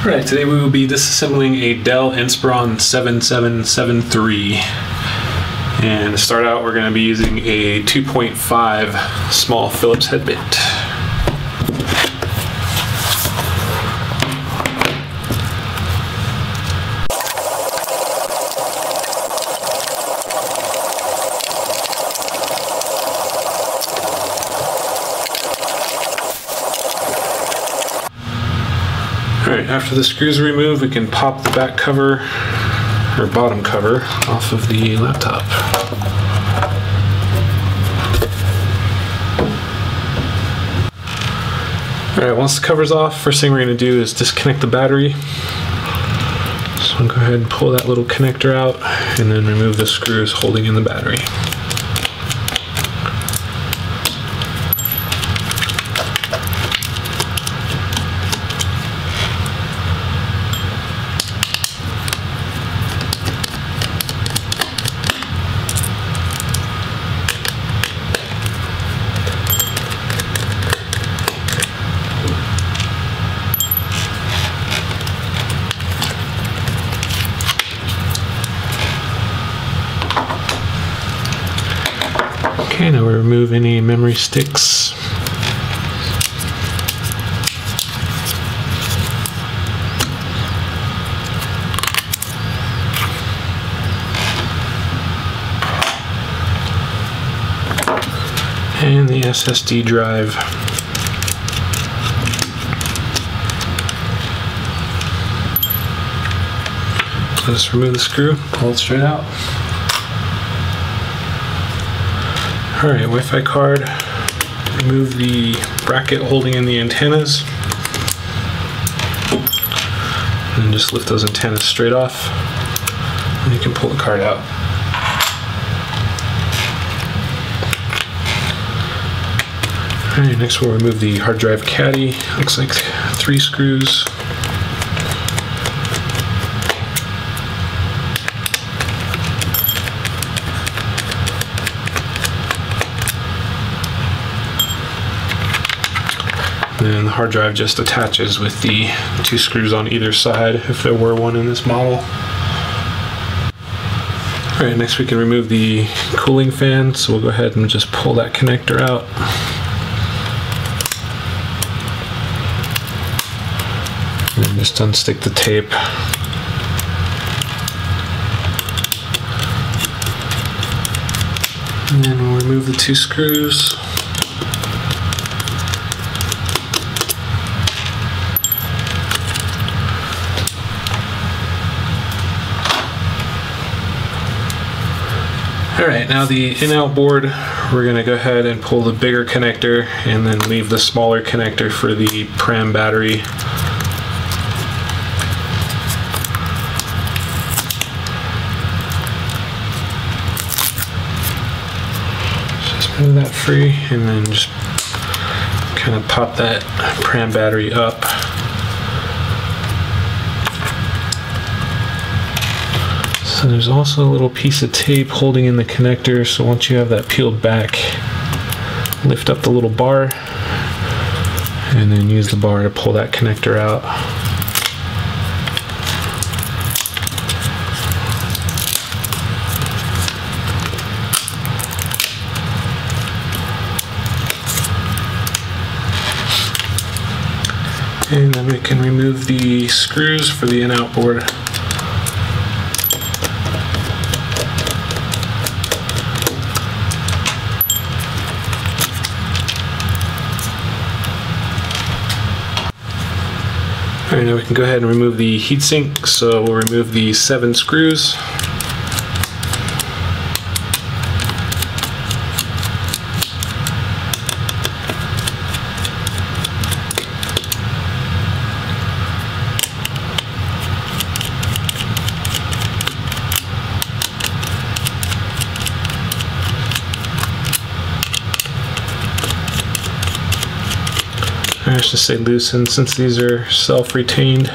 Alright, today we will be disassembling a Dell Inspiron 7773. And to start out, we're going to be using a 2.5 small Phillips head bit. Alright, after the screws are removed, we can pop the back cover, or bottom cover, off of the laptop. Alright, once the cover's off, first thing we're going to do is disconnect the battery. So I'll go ahead and pull that little connector out, and then remove the screws holding in the battery. Okay, now we remove any memory sticks. And the SSD drive. Let's remove the screw, pull it straight out. Alright, Wi-Fi card. Remove the bracket holding in the antennas. And just lift those antennas straight off. And you can pull the card out. Alright, next we'll remove the hard drive caddy. Looks like three screws. And the hard drive just attaches with the two screws on either side if there were one in this model. Alright, next we can remove the cooling fan, so we'll go ahead and just pull that connector out. And just unstick the tape. And then we'll remove the two screws. Alright, now the in-out board, we're to go ahead and pull the bigger connector and then leave the smaller connector for the pram battery. Just that free and then just kind of pop that pram battery up. So there's also a little piece of tape holding in the connector. So once you have that peeled back, lift up the little bar and then use the bar to pull that connector out. And then we can remove the screws for the in-out board. Now we can go ahead and remove the heatsink. So we'll remove the seven screws. I should say loosen since these are self-retained.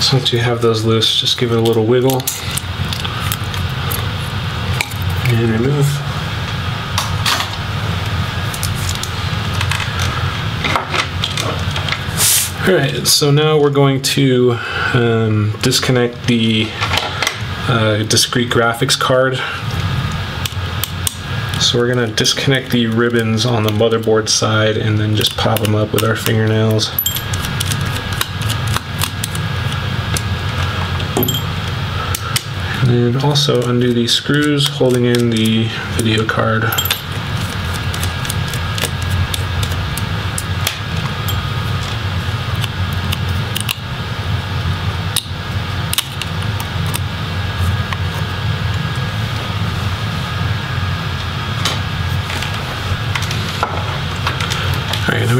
So once you have those loose, just give it a little wiggle and remove. All right, so now we're going to um, disconnect the uh, discrete graphics card. So we're gonna disconnect the ribbons on the motherboard side and then just pop them up with our fingernails. And then also undo these screws holding in the video card.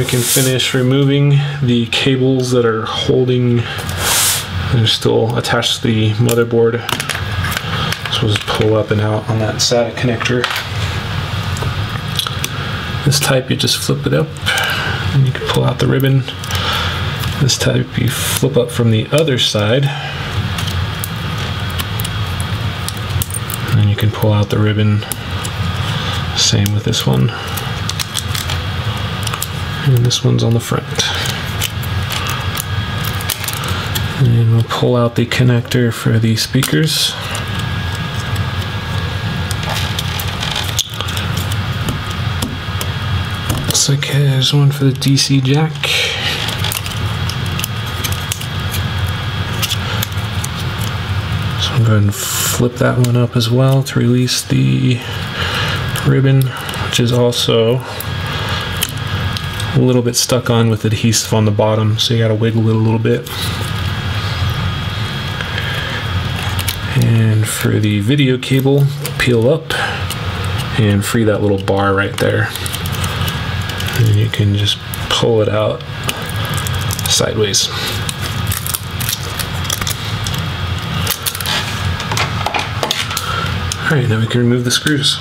Can finish removing the cables that are holding, they're still attached to the motherboard. So just pull up and out on that SATA connector. This type, you just flip it up and you can pull out the ribbon. This type, you flip up from the other side. And you can pull out the ribbon. Same with this one and this one's on the front. And we'll pull out the connector for the speakers. Looks like there's one for the DC jack. So I'm going to flip that one up as well to release the ribbon, which is also a little bit stuck on with adhesive on the bottom, so you gotta wiggle it a little bit. And for the video cable, peel up and free that little bar right there. And you can just pull it out sideways. All right, now we can remove the screws.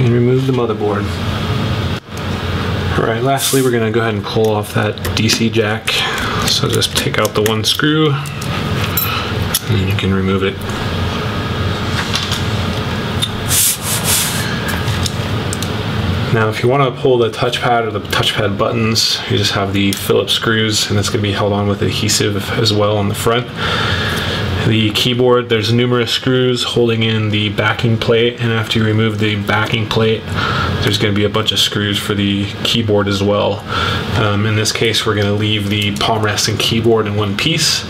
And remove the motherboard. Alright, lastly we're going to go ahead and pull off that DC jack. So just take out the one screw and you can remove it. Now if you want to pull the touchpad or the touchpad buttons, you just have the Phillips screws and it's going to be held on with adhesive as well on the front. The keyboard, there's numerous screws holding in the backing plate and after you remove the backing plate, there's going to be a bunch of screws for the keyboard as well. Um, in this case, we're going to leave the palm rest and keyboard in one piece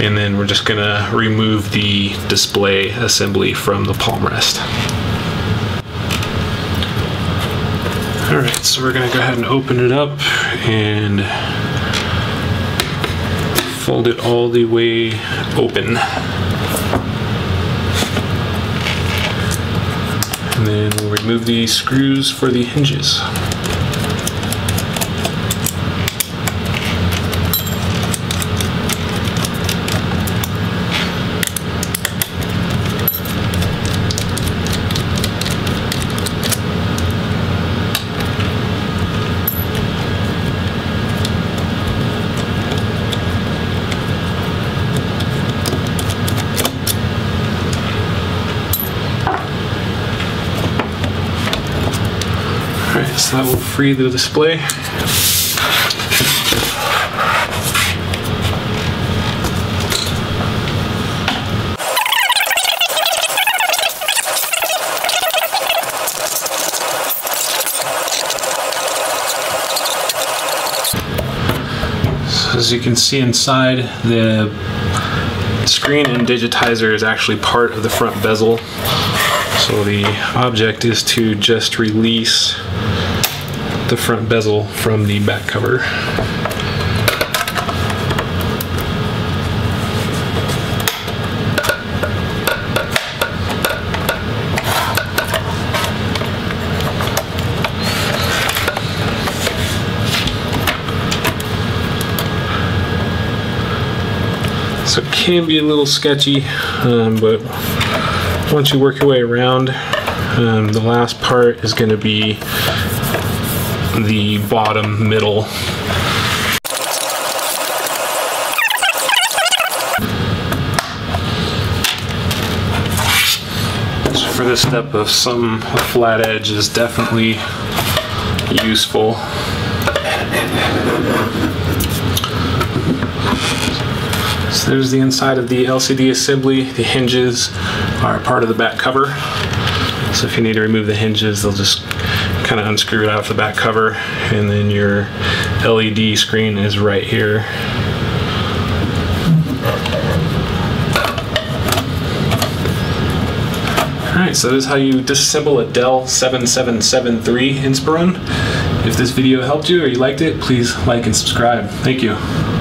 and then we're just going to remove the display assembly from the palm rest. All right, so we're gonna go ahead and open it up and fold it all the way open. And then we'll remove the screws for the hinges. Alright, so that will free the display. As you can see inside, the screen and digitizer is actually part of the front bezel. So the object is to just release the front bezel from the back cover. So it can be a little sketchy, um, but once you work your way around, um, the last part is going to be the bottom middle So for this step of some flat edge is definitely useful. So there's the inside of the LCD assembly. The hinges are part of the back cover. So if you need to remove the hinges, they'll just kind of unscrew it out of the back cover. And then your LED screen is right here. Alright, so this is how you disassemble a Dell 7773 Inspiron. If this video helped you or you liked it, please like and subscribe. Thank you.